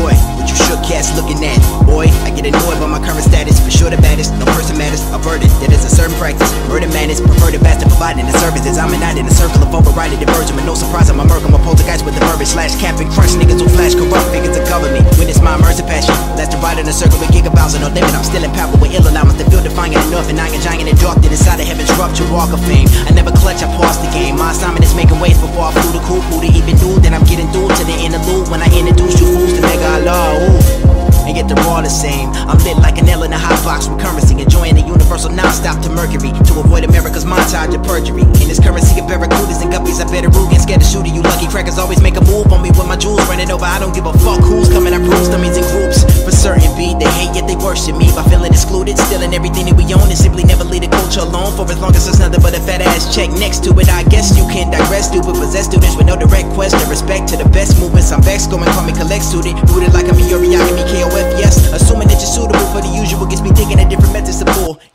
boy, what you shook cats looking at? Boy, I get annoyed by my current status. For sure the baddest, no person matters. Averted, that is a certain practice. Murder madness, perverted bastard providing the services. I'm not in a circle of overriding diversion. But no surprise, I'm a murk, I'm a poltergeist with the verbiage. Slash capping, crunch niggas who flash corrupt figures to cover me. When it's my immersive passion, let's divide in a circle with gigabouts and no limit. I'm still in power with ill allowance to feel defiant enough. And I can giant and dark that inside of heaven's rupture walk of fame. I never clutch, I pause the game. My assignment making waves before I flew the coop. who to even do. Then I'm getting through to the interlude when I introduce you fools to nigga I love. Ooh and yet they're all the same. I'm lit like an L in a hot box with currency, enjoying the universal non-stop to Mercury to avoid America's montage of perjury. In this currency of barracudas and guppies, I better rule, get scared to shoot at you. Lucky crackers always make a move on me with my jewels running over. I don't give a fuck who's coming. I prove dummies in groups for certain. Be they hate yet they worship me by feeling excluded, stealing everything that we own and simply never leave the culture alone for as long as there's nothing but a fat ass check next to it. I guess you can digress, stupid possess students with no direct question. Respect to the best movements. I'm vexed, going call me collect suited, rooted like I'm a KOF, yes. Assuming that you're suitable for the usual gets me thinking of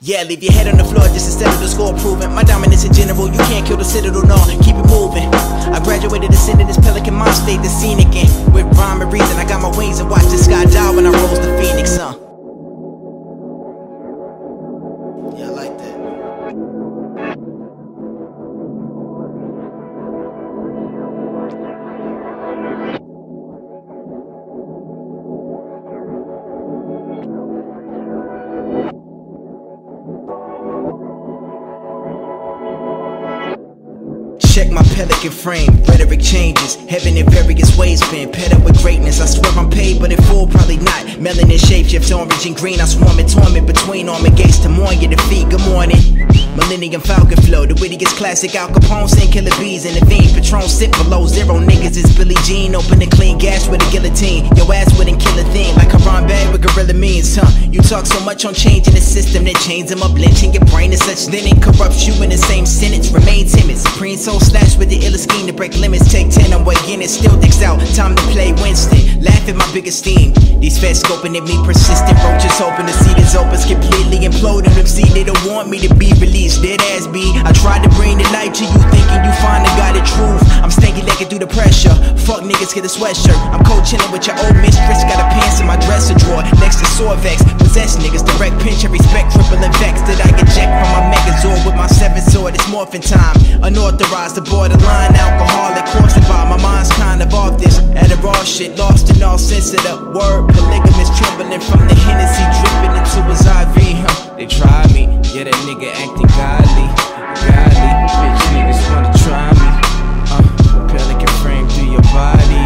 Yeah, leave your head on the floor just instead of the score proving. My dominance in general, you can't kill the citadel, no, keep it moving. I graduated ascended this pelican mind state, the scenic and with rhyme and reason. I got my wings and watch the sky die My pelican frame, rhetoric changes. Heaven in various ways been pet up with greatness. I swear I'm paid, but in full, probably not. Melanin shapeshifts, orange and green. I swarm in torment between armor gates to mourn your defeat. Good morning. Millennium Falcon flow, the wittiest classic. Al Capone saying killer bees in the fiend. Patron sit below zero niggas. It's Billie Jean. Open and clean gas with a guillotine. Your ass wouldn't kill a thing like Haran bag with gorilla means, huh? You talk so much on changing the system that chains them up, lynching your brain is such then it corrupts you in the same sentence. Remain timid, Supreme Sol slash with the illest scheme to break limits. Take 10, I'm it, still dicks out. Time to play Winston. Laugh at my biggest theme. These feds scoping at me persistent. Roaches hoping to see this opus completely imploding. Them see they don't want me to be released. Dead ass B. I tried to bring the light to you, thinking you finally got the truth. I'm through the pressure. Fuck niggas, get a sweatshirt. I'm cold chilling with your old mistress. Got a pants in my dresser drawer next to Sorvex. Possess niggas, direct pinch and respect, cripple and vex. Did I get jacked from my Megazord with my seven sword? It's morphin' time. Unauthorized, the borderline alcoholic, coursing by. My mind's kind of off this. At a raw shit, lost in all sense of the word. Polygamous trembling from the Hennessy dripping into his IV. Huh? They try me, yeah, that nigga acting godly. Godly, bitch niggas wanna try me nobody